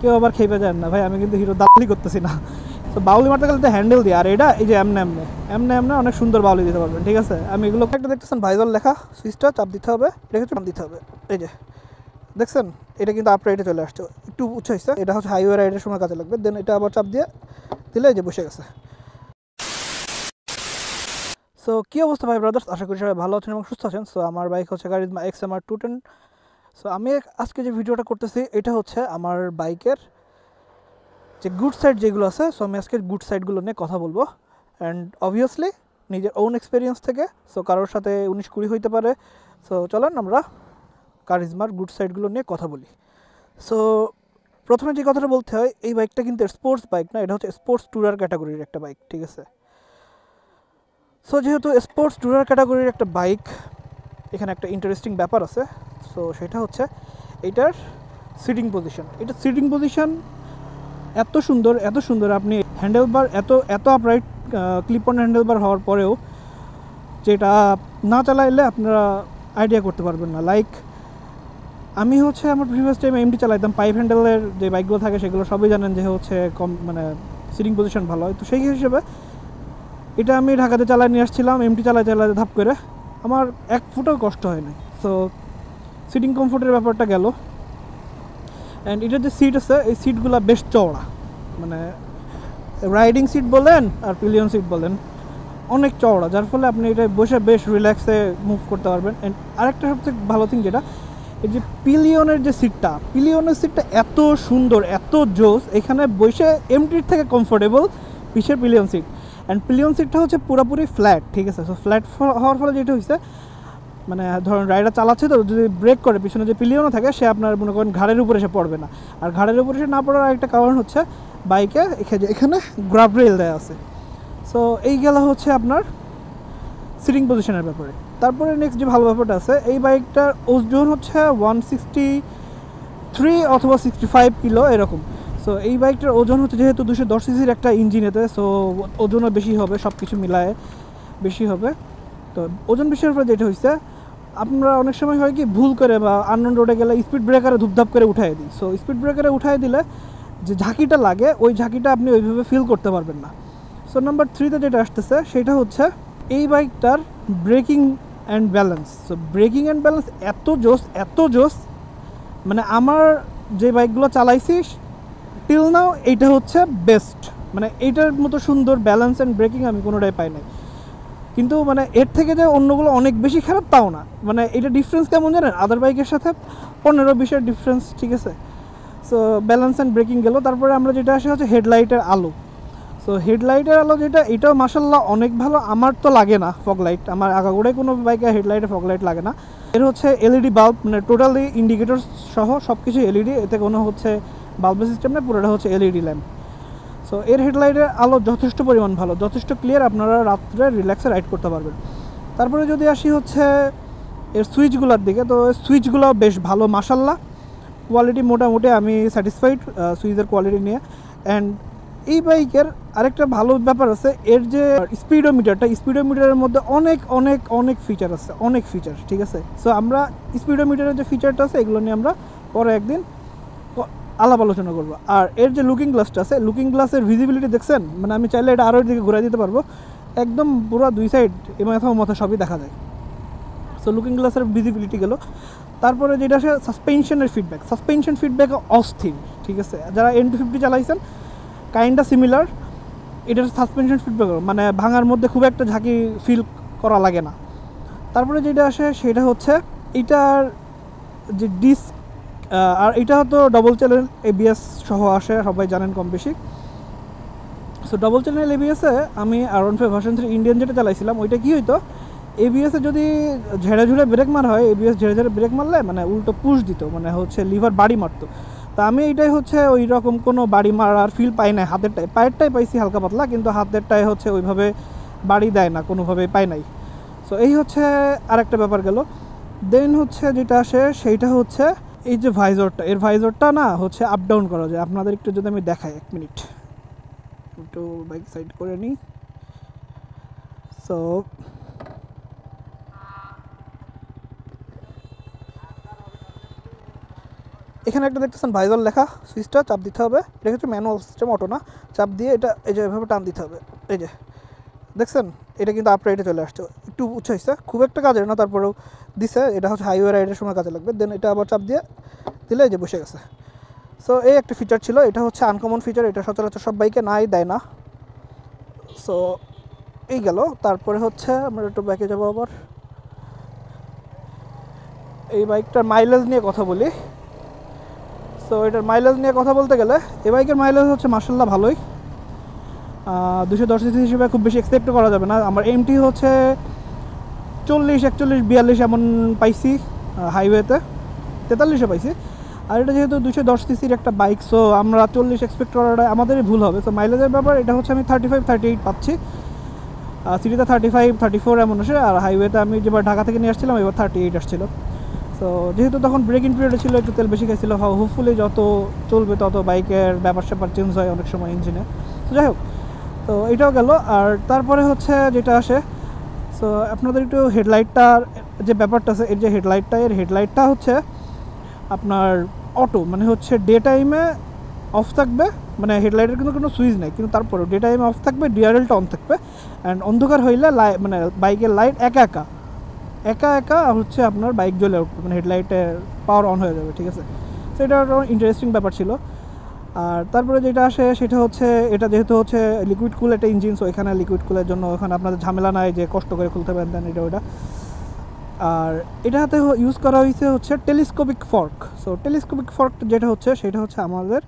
কেউ আবার খেপে যান না। ভাই, আমি কিন্তু হিরো দালি করতেছি না। তো বাউলি মারতে গেলে তো হ্যান্ডেল দিই। আর এটা, এই যে এমনে এমনে। এমনে এমনে অনেক সুন্দর বাউলি দিতে পারবেন, ঠিক আছে? আমি এগুলো একটা দেখতেছেন, ভাইজল লেখা সুইচটা চাপ দিতে হবে। এটাকে চাপ দিতে হবে। এই যে, দেখছেন? এটা কিন্তু আপ রাইটে চলে আসছে। একটু উচ্চ হয়েছে। এটা হচ্ছে হাইওয়ে রাইডের সময় কাজে লাগবে। দেন এটা আবার চাপ দিয়ে দিলে এই যে বসে গেছে। সো কী অবস্থা ভাই ব্রাদার্স আশা করি সবাই ভালো আছেন এবং সুস্থ আছেন। সো আমার বাইক হচ্ছে Karizma X M R two ten so আমি আজকে যে ভিডিওটা করতেছি, এটা হচ্ছে আমার বাইকের যে গুড সাইড যেগুলো আছে সো আমি আজকে গুড সাইডগুলো নিয়ে কথা বলব। অ্যান্ড অবভিয়াসলি নিজের ওন এক্সপিরিয়েন্স থেকে সো কারোর সাথে উনিশ কুড়ি হইতে পারে। সো চলেন আমরা কারিজমার গুড সাইডগুলো নিয়ে কথা বলি। সো প্রথমে যে কথাটা বলতে হয়, এই বাইকটা কিন্তু স্পোর্টস বাইক না, এটা হচ্ছে স্পোর্টস ট্যুরার ক্যাটাগরির একটা বাইক ঠিক আছে? সো যেহেতু স্পোর্টস ট্যুরার ক্যাটাগরির একটা বাইক এখানে একটা ইন্টারেস্টিং ব্যাপার আছে। সো সেটা হচ্ছে এটার সিটিং পজিশন এটা সিটিং পজিশন এত সুন্দর এত সুন্দর আপনি হ্যান্ডেলবার এত এত আপরাইট ক্লিপ অন হ্যান্ডেলবার হওয়ার পরেও যেটা না চালাইলে আপনারা আইডিয়া করতে পারবেন না। লাইক আমি হচ্ছে আমার প্রিভিয়াস টাইম এমটি চালাইতাম, পাইপ হ্যান্ডেলের যে বাইকগুলো থাকে সেগুলো সবই জানেন যে হচ্ছে কম মানে সিটিং পজিশন ভালো হয়। তো সেই হিসেবে এটা আমি ঢাকাতে চালায় নিয়ে আসছিলাম এমটি চালায় চালাতে ধাপ করে। আমার এক ফুটও কষ্ট হয়নি সো সিটিং কমফোর্টের ব্যাপারটা গেল। অ্যান্ড এটার যে সিট আছে, এই সিটগুলো বেশ চওড়া। মানে রাইডিং সিট বলেন আর পিলিয়ন সিট বলেন, অনেক চওড়া, যার ফলে আপনি এটা বসে বেশ রিল্যাক্সে মুভ করতে পারবেন। অ্যান্ড আরেকটা সবথেকে ভালো থিং যেটা, এই যে পিলিয়নের যে সিটটা পিলিয়নের সিটটা এত সুন্দর, এত জোস, এখানে বসে এমটির থেকে কমফোর্টেবল পিসের পিলিয়ন সিট অ্যান্ড পিলিয়ন সিটটা হচ্ছে পুরোপুরি ফ্ল্যাট ঠিক আছে? সো ফ্ল্যাট হওয়ার ফলে যেটা হয়েছে মানে ধরুন রাইডার চালাচ্ছে তো, যদি ব্রেক করে, পিছনে যে পিলিয়নও থাকে, সে আপনার মনে করেন ঘাড়ের উপরে এসে পড়বে না। আর ঘাড়ের উপরে এসে না পড়ার একটা কারণ হচ্ছে বাইকে এখানে গ্রাব রেল দেওয়া আছে। সো এই গেল হচ্ছে আপনার সিটিং পজিশনের ব্যাপারে। তারপরে নেক্সট যে ভালো ব্যাপারটা আছে, এই বাইকটার ওজন হচ্ছে ওয়ান সিক্সটি থ্রি অথবা সিক্সটি ফাইভ কিলো এরকম। সো এই বাইকটার ওজন হচ্ছে যেহেতু দুশো দশ সিসির একটা ইঞ্জিন এতে সো ওজনও বেশি হবে সব কিছু মিলায়ে বেশি হবে। তো, ওজন বেশি হওয়ার যেটা হয়েছে, আমরা অনেক সময় হয় কি, ভুল করে বা আননোন রোডে গেলে স্পিড ব্রেকারে ধুপধাপ করে উঠাই দিই। সো স্পিড ব্রেকারে উঠাই দিলে যে ঝাঁকিটা লাগে, ওই ঝাঁকিটা আপনি ওইভাবে ফিল করতে পারবেন না। সো নাম্বার থ্রিতে যেটা আসতেছে, সেটা হচ্ছে এই বাইকটার braking and balance so braking and balance এত জোস এত জোস মানে আমার যে বাইকগুলো চালাইছি টিল নাও এইটা হচ্ছে বেস্ট মানে এইটার মতো সুন্দর ব্যালেন্স অ্যান্ড ব্রেকিং আমি কোনোটাই পাই নাই। কিন্তু মানে এর থেকে যে অন্যগুলো অনেক বেশি খারাপ, তাও না। মানে এটা ডিফারেন্স কেমন জানেন? আদার বাইকের সাথে পনেরো বিশের ডিফারেন্স ঠিক আছে? সো ব্যালেন্স অ্যান্ড ব্রেকিং গেল। তারপরে আমরা যেটা আসে হচ্ছে হেডলাইটের আলো। সো হেডলাইটের আলো যেটা, এটাও মাসাল্লাহ অনেক ভালো। আমার তো লাগে না ফগ লাইট আমার আগাগোড়ায় কোনো বাইকে হেডলাইটে ফগ লাইট লাগে না। এর হচ্ছে এলইডি বাল্ব মানে টোটালি ইন্ডিকেটর সহ সব কিছু এলইডি এতে কোনো হচ্ছে বাল্বের সিস্টেম নেই, পুরোটা হচ্ছে এলইডি ল্যাম্প সো এর হেডলাইটের আলো যথেষ্ট পরিমাণ ভালো, যথেষ্ট ক্লিয়ার আপনারা রাত্রে রিল্যাক্সে রাইড করতে পারবেন। তারপরে যদি আসি হচ্ছে এর সুইচগুলোর দিকে, তো সুইচগুলো বেশ ভালো মাসাল্লাহ কোয়ালিটি মোটামুটি আমি স্যাটিসফাইড সুইচের কোয়ালিটি নিয়ে। অ্যান্ড এই বাইকের আরেকটা ভালো ব্যাপার আছে, এর যে স্পিডোমিটারটা স্পিডোমিটারের মধ্যে অনেক অনেক অনেক ফিচার আছে, অনেক ফিচার ঠিক আছে? সো আমরা স্পিডোমিটারের যে ফিচারটা আছে, এগুলো নিয়ে আমরা পরে একদিন আলাপ আলোচনা করব। আর এর যে লুকিং গ্লাসটা আছে লুকিং গ্লাসের ভিজিবিলিটি দেখছেন? মানে আমি চাইলে এটা আরও দিকে ঘুরে দিতে পারব। একদম পুরো দুই সাইড এ মাথা ও মাথা সবই দেখা যায়। সো লুকিং গ্লাসের ভিজিবিলিটি গেল। তারপরে যেটা আসে সাসপেনশনের ফিডব্যাক সাসপেনশন ফিডব্যাক অস্থির, ঠিক আছে? যারা এন টু ফিফটি চালাইছেন কাইন্ডটা সিমিলার এটার সাসপেনশন ফিডব্যাক মানে ভাঙার মধ্যে খুব একটা ঝাঁকি ফিল করা লাগে না। তারপরে যেটা আসে, সেটা হচ্ছে, এটার যে ডিস্ক আর এটা তো ডবল চ্যানেল এবিএস সহ আসে, সবাই জানেন কম বেশি। সো ডবল চ্যানেল এবিএসে আমি R one five version three Indian যেটা চালাইছিলাম, ওইটা কী হইতো? এবিএসে যদি ঝেড়ে ঝুড়ে ব্রেক মার হয় এবিএস ঝেড়ে ঝেড়ে ব্রেক মারলে মানে উল্টো পুশ দিত মানে হচ্ছে লিভার বাড়ি মারতো। তা আমি এইটাই হচ্ছে ওই রকম কোনো বাড়ি মারার ফিল পাই নাই হাতেরটাই পায়েরটাই পাইছি হালকা পাতলা, কিন্তু হাতেরটাই হচ্ছে ওইভাবে বাড়ি দেয় না, কোনোভাবেই পাই নাই। সো এই হচ্ছে আরেকটা ব্যাপার গেল। দেন হচ্ছে যেটা আসে, সেইটা হচ্ছে এই যে ভাইজরটা, এর ভাইজরটা না হচ্ছে আপ ডাউন করা যায়। আপনাদের একটু যদি আমি দেখাই এক মিনিট। একটু বাইক সাইড করে নিই। সো এখানে একটা দেখতেছেন ভাইজল লেখা, সুইচটা চাপ দিতে হবে। এটা হচ্ছে ম্যানুয়াল সিস্টেম অটো না। চাপ দিয়ে এটা, এই যে এভাবে টান দিতে হবে। এই যে, দেখছেন? এটা কিন্তু আপ রাইটে চলে আসছে। একটু উচ্চ হয়েছে, খুব একটা কাজের না, তারপরেও দিছে, এটা হচ্ছে হাইওয়ে রাইডের সময় কাজে লাগবে। দেন এটা আবার চাপ দিয়ে দিলে যে বসে গেছে। সো এই একটা ফিচার ছিল, এটা হচ্ছে আনকমন ফিচার এটা সচরাচর সব বাইকে নাই, দেয় না। সো এই গেল, তারপরে হচ্ছে আমরা একটু ব্যাকে যাব আবার। এই বাইকটার মাইলেজ নিয়ে কথা বলি। সো এটার মাইলেজ নিয়ে কথা বলতে গেলে, এই বাইকের মাইলেজ হচ্ছে মার্শাল্লাহ ভালোই। দুশো দশ হিসেবে খুব বেশি এক্সপেক্ট করা যাবে না। আমার এমটি হচ্ছে চল্লিশ, একচল্লিশ, বিয়াল্লিশ এমন পাইছি হাইওয়েতে তেতাল্লিশে পাইছি। আর এটা যেহেতু দুশো দশ সিসির একটা বাইক সো আমরা চল্লিশ এক্সপেক্ট করাটা আমাদেরই ভুল হবে। সো মাইলেজের ব্যাপার, এটা হচ্ছে আমি থার্টি ফাইভ থার্টি এইট পাচ্ছি। সিটিতে থার্টি ফাইভ থার্টি ফোর এমন আসে, আর হাইওয়েতে আমি যেবার ঢাকা থেকে নিয়ে আসছিলাম, এবার থার্টি এইট আসছিল। তো যেহেতু তখন ব্রেকিং পিরিয়ডে ছিল, একটু তেল বেশি খাইছিল হোপফুলি যত চলবে তত বাইকের ব্যাপার স্যাপার চেঞ্জ হয় অনেক সময় ইঞ্জিনে তো যাই হোক, তো এটাও গেল। আর তারপরে হচ্ছে যেটা আসে সো আপনাদের একটু হেডলাইটটার যে ব্যাপারটা আছে, এর যে হেডলাইটটা এর হেডলাইটটা হচ্ছে আপনার অটো মানে হচ্ছে ডে টাইমে অফ থাকবে মানে হেডলাইটের কিন্তু কোনো সুইচ নেই, কিন্তু তারপরেও ডে টাইমে অফ থাকবে ডিআরএলটা অন থাকবে অ্যান্ড অন্ধকার হইলে লাই মানে বাইকের লাইট একা একা একা একা হচ্ছে আপনার বাইক জ্বলে উঠবে মানে হেডলাইটের পাওয়ার অন হয়ে যাবে, ঠিক আছে? তো এটা ইন্টারেস্টিং ব্যাপার ছিল। আর তারপরে যেটা আসে সেটা হচ্ছে, এটা যেহেতু হচ্ছে লিকুইড কুল একটা ইঞ্জিন সো এখানে লিকুইড কুলের জন্য ওখানে আপনাদের ঝামেলা নাই যে কষ্ট করে খুলতে পারেন দেন এটা ওটা। আর এটাতে ইউজ করা হয়েছে হচ্ছে telescopic fork so telescopic fork যেটা হচ্ছে সেটা হচ্ছে আমাদের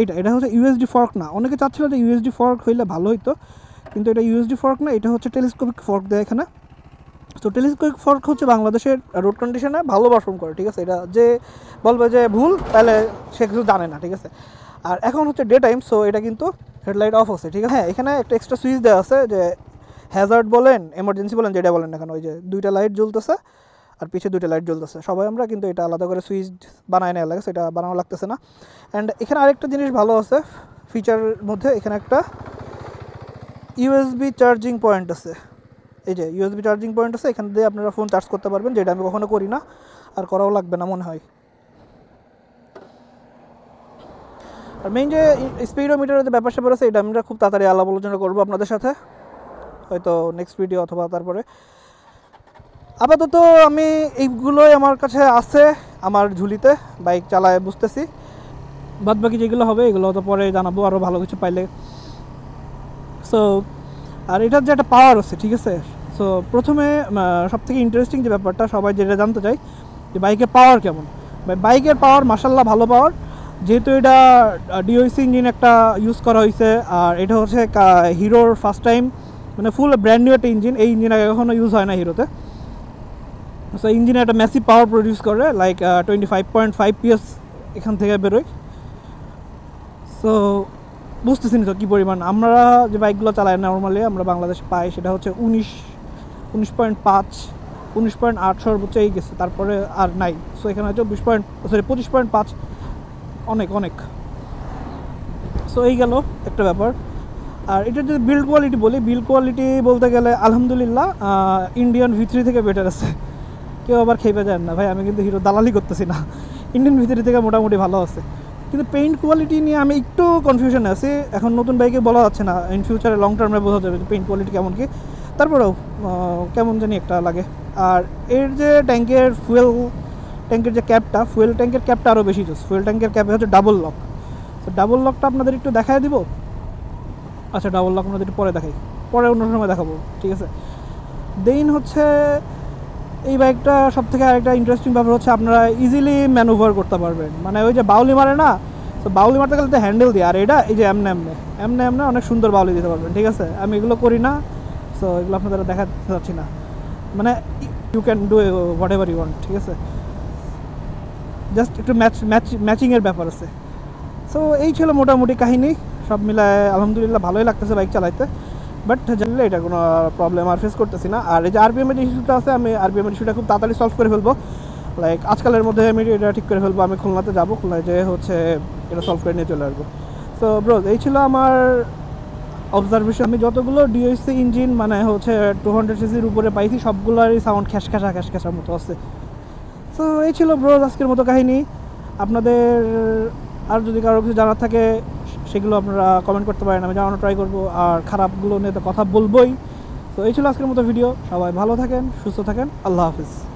এইটা, এটা হচ্ছে ইউএসডি ফর্ক না। অনেকে চাচ্ছিল যে ইউএসডি ফর্ক হইলে ভালো হইতো, কিন্তু এটা ইউএসডি ফর্ক না, এটা হচ্ছে টেলিস্কোপিক ফর্ক দেয় এখানে। তো টেলিস্কোপিক ফর্ক হচ্ছে বাংলাদেশের রোড কন্ডিশনে ভালো পারফর্ম করে, ঠিক আছে? এটা যে বলবে যে ভুল, তাহলে সে কিছু জানে না, ঠিক আছে? আর এখন হচ্ছে ডে টাইম সো এটা কিন্তু হেডলাইট অফ আছে ঠিক আছে? হ্যাঁ এখানে একটা এক্সট্রা সুইচ দেওয়া আছে যে হ্যাজার্ড বলেন এমার্জেন্সি বলেন, যেটা বলেন না কেন, ওই যে দুইটা লাইট জ্বলতেছে আর পিছে দুইটা লাইট জ্বলতেছে। সবাই আমরা কিন্তু এটা আলাদা করে সুইচ বানায় নেওয়া লাগে, সেটা বানানো লাগতেছে না। অ্যান্ড এখানে আরেকটা জিনিস ভালো আছে ফিচারের মধ্যে এখানে একটা ইউএসবি চার্জিং পয়েন্ট আছে। এই যে ইউএসবি চার্জিং পয়েন্ট আছে, এখান দিয়ে আপনারা ফোন চার্জ করতে পারবেন, যেটা আমি কখনো করি না, আর করাও লাগবে না, মনে হয়। আর মেইন যে স্পিডোমিটারের যে ব্যাপার স্যাপার আছে, এটা আমরা খুব তাড়াতাড়ি আলাপ আলোচনা করব আপনাদের সাথে। হয়তো নেক্সট ভিডিও অথবা তারপরে। আপাতত আমি এইগুলোই আমার কাছে আছে, আমার ঝুলিতে। বাইক চালায় বুঝতেছি। বাদ বাকি যেগুলো হবে, এগুলো তো পরে জানাব আরও ভালো কিছু পাইলে। সো আর এটার যে একটা পাওয়ার আছে, ঠিক আছে? সো প্রথমে সব থেকে ইন্টারেস্টিং যে ব্যাপারটা, সবাই যেটা জানতে চাই যে বাইকের পাওয়ার কেমন? বাইকের পাওয়ার মাসাল্লাহ ভালো পাওয়ার যেহেতু এটা ডিওসি ইঞ্জিন একটা ইউজ করা হয়েছে আর এটা হচ্ছে হিরোর ফার্স্ট টাইম মানে ফুল ব্র্যান্ড নিউ একটা ইঞ্জিন এই ইঞ্জিন আগে কখনো ইউজ হয় না হিরোতে সো ইঞ্জিনে একটা ম্যাসিভ পাওয়ার প্রডিউস করে like twenty five point five PS এখান থেকে বেরোয়। সো বুঝতেছি না তো কী পরিমাণ। আমরা যে বাইকগুলো চালাই নর্মালি আমরা বাংলাদেশে পাই, সেটা হচ্ছে উনিশ উনিশ পয়েন্ট পাঁচ, উনিশ পয়েন্ট আট সর্বোচ্চ এই গেছে, তারপরে আর নাই। সো এখানে চব্বিশ পয়েন্ট সরি পঁচিশ পয়েন্ট পাঁচ অনেক অনেক। সো এই গেল একটা ব্যাপার। আর এটা যদি বিল্ড কোয়ালিটি বলি বিল্ড কোয়ালিটি বলতে গেলে আলহামদুলিল্লাহ ইন্ডিয়ান ভি থ্রি থেকে বেটার আছে। কেউ আবার খেপে যান না। ভাই, আমি কিন্তু হিরো দালালি করতেছি না। ইন্ডিয়ান ভি থ্রি থেকে মোটামুটি ভালো আছে। কিন্তু পেইন্ট কোয়ালিটি নিয়ে আমি একটু কনফিউশনে আছি। এখন নতুন বাইকে বলা যাচ্ছে না। ইন ফিউচারে লং টার্মে বোঝা যাবে পেইন্ট কোয়ালিটি কেমন কি। তারপরেও কেমন জানি একটা লাগে। আর এর যে ট্যাঙ্কের ফুয়েল ট্যাঙ্কের যে ক্যাপটা ফুয়েল ট্যাঙ্কের ক্যাপটা আরও বেশি জোস ফুয়েল ট্যাঙ্কের ক্যাপে হচ্ছে ডাবল লক তো ডাবল লকটা আপনাদের একটু দেখায় দিব? আচ্ছা ডাবল লক আপনাদের একটু পরে দেখাই। পরে অন্য সময় দেখাবো, ঠিক আছে? দেন হচ্ছে, এই বাইকটা সব থেকে আরেকটা ইন্টারেস্টিং ব্যাপার হচ্ছে আপনারা ইজিলি ম্যানুভার করতে পারবেন। মানে ওই যে বাউলি মারে না, তো বাউলি মারতে গেলে তো হ্যান্ডেল দিয়ে, আর এটা এই যে এমনে এমনে। এমনে এমনে অনেক সুন্দর বাউলি দিতে পারবেন, ঠিক আছে? আমি এগুলো করি না সো এগুলো আপনাদের দেখাতে চাচ্ছি না। মানে you can do whatever you want ঠিক আছে? জাস্ট একটু ম্যাচ ম্যাচ ম্যাচিংয়ের ব্যাপার আছে। সো এই ছিল মোটামুটি কাহিনী। সব মিলায় আলহামদুলিল্লাহ ভালোই লাগতেছে বাইক চালাইতে। বাট জানলে এটা কোনো প্রবলেম আর ফেস করতেছি না। আর এই যে আরবিএমের যে ইস্যুটা আছে, আমি আরপিএমের ইস্যুটা খুব তাড়াতাড়ি সলভ করে ফেলব। লাইক আজকালের মধ্যে আমি এটা ঠিক করে ফেলব। আমি খুলনাতে যাব। খুলনায় যে হচ্ছে এটা সলভ করে নিয়ে চলে আসব। সো ব্রো এই ছিল আমার অবজারভেশন আমি যতগুলো ডিওসি ইঞ্জিন মানে হচ্ছে টু হান্ড্রেড সিসির উপরে পাইছি, সবগুলোরই সাউন্ড খ্যাস খ্যাসা খ্যাস খ্যাসার মতো আছে। সো এই ছিল ব্রো আজকের মতো কাহিনী। আপনাদের আর যদি কারও কিছু জানার থাকে, সেগুলো আপনারা কমেন্ট করতে পারেন, আমি জানানো ট্রাই করব। আর খারাপগুলো নিয়ে তো কথা বলবোই। তো এই ছিল আজকের মতো ভিডিও সবাই ভালো থাকেন, সুস্থ থাকেন। আল্লাহ হাফিজ।